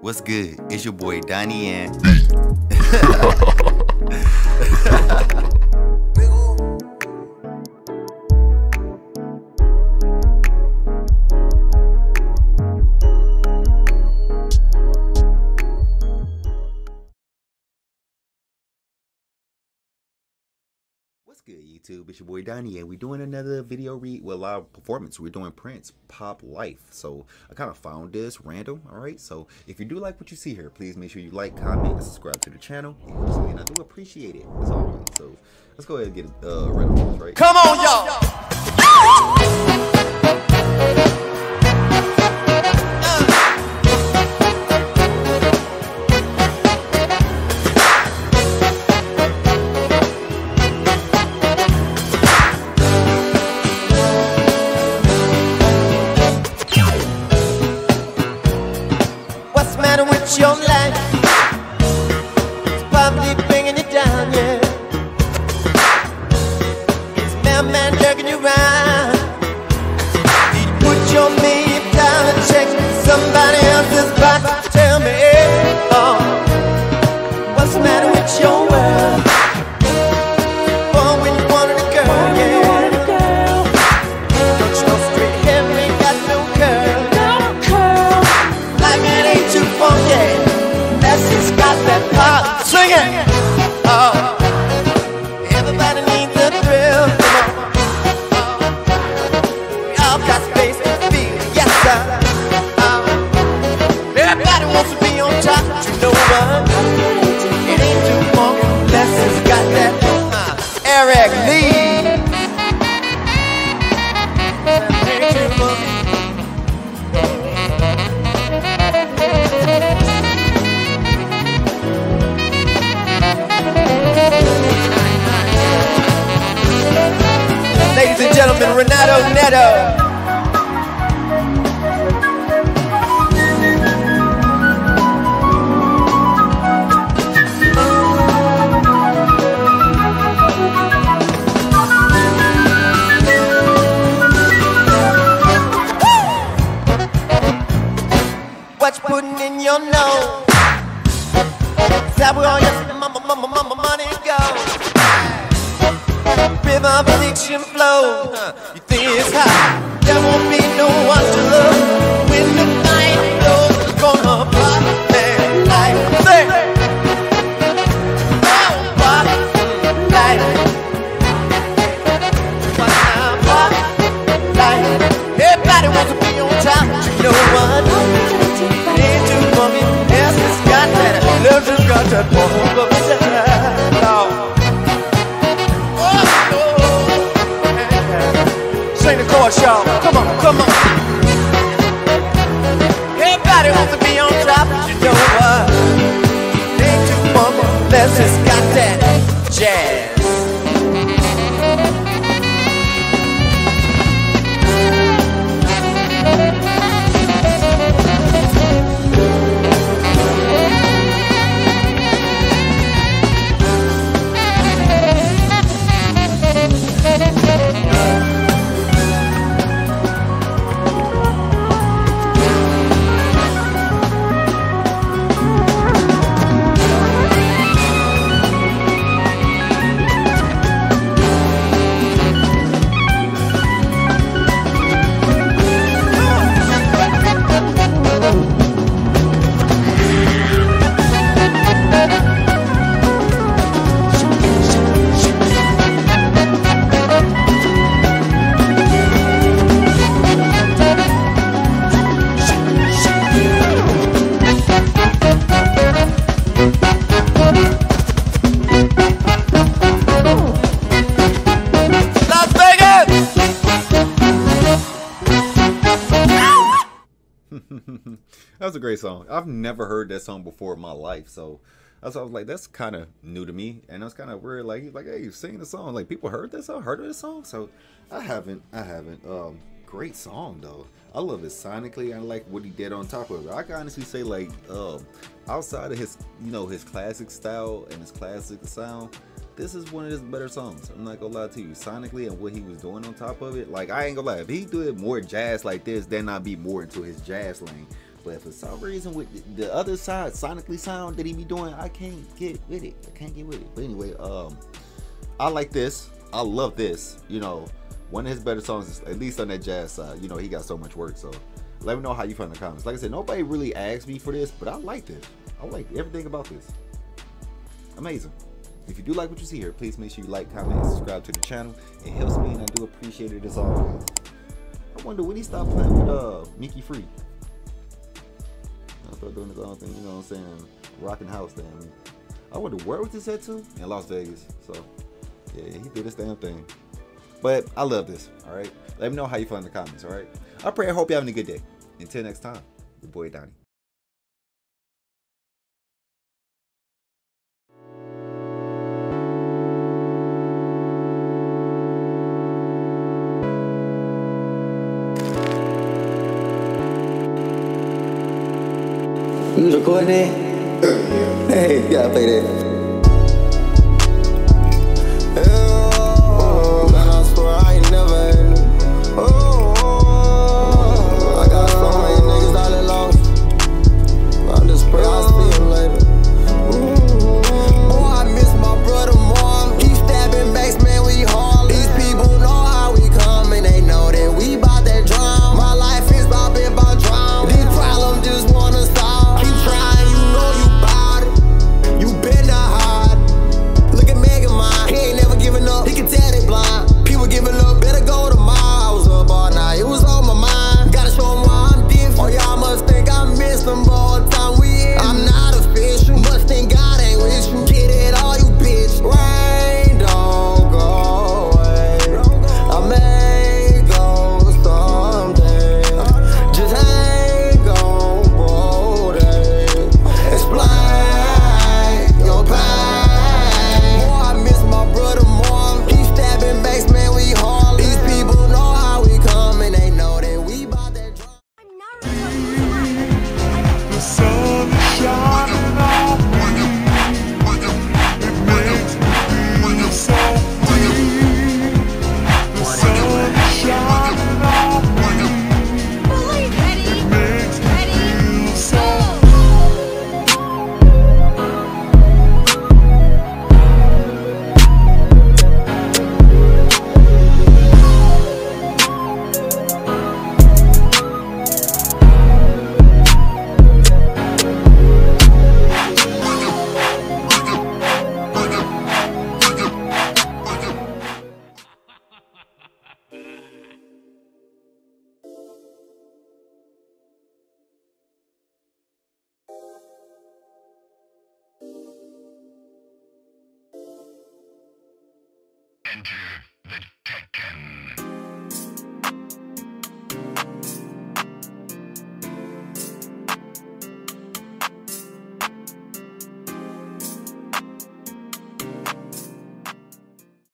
What's good? It's your boy Donnie and What's good, YouTube? It's your boy Donnie, and we're doing another video read, well, live performance. We're doing Prince Pop Life. So I kind of found this random, all right? So if you do like what you see here, please make sure you like, comment, and subscribe to the channel. And I do appreciate it, as always. So let's go ahead and get it uh, right on right? Come on, y'all. What's the matter with your world? Neto. What you putting in your nose? Where all your river of addiction flow. You think it's hot? There won't be no one to love Come on, that was a great song. I've never heard that song before in my life, so that's I was like, that's kind of new to me, and that's kind of weird. Like, he's like, hey, you singing the song. Like, people heard this song, heard of this song, so I haven't, I haven't. Um, great song though. I love it sonically. I like what he did on top of it. I can honestly say, like, um, outside of his, you know, his classic style and his classic sound, this is one of his better songs. I'm not gonna lie to you. Sonically and what he was doing on top of it, like I ain't gonna lie. If he did more jazz like this, then I'd be more into his jazz lane. But for some reason, with the, the other side, sonically sound that he be doing, I can't get with it. I can't get with it. But anyway, um, I like this. I love this. You know, one of his better songs, at least on that jazz side. You know, he got so much work. So let me know how you find the comments. Like I said, nobody really asked me for this, but I like this. I like everything about this. Amazing. If you do like what you see here, please make sure you like, comment, and subscribe to the channel. It helps me, and I do appreciate it as always. I wonder when he stopped playing with uh Mickey Free. I start doing his own thing, you know what I'm saying? Rocking house thing. I wonder where was this at to? In Las Vegas. So yeah, he did his damn thing. But I love this. All right. Let me know how you feel in the comments. All right. I pray I hope you're having a good day. Until next time, your boy Donnie. Recording it? Hey, you gotta play Enter the Tekken.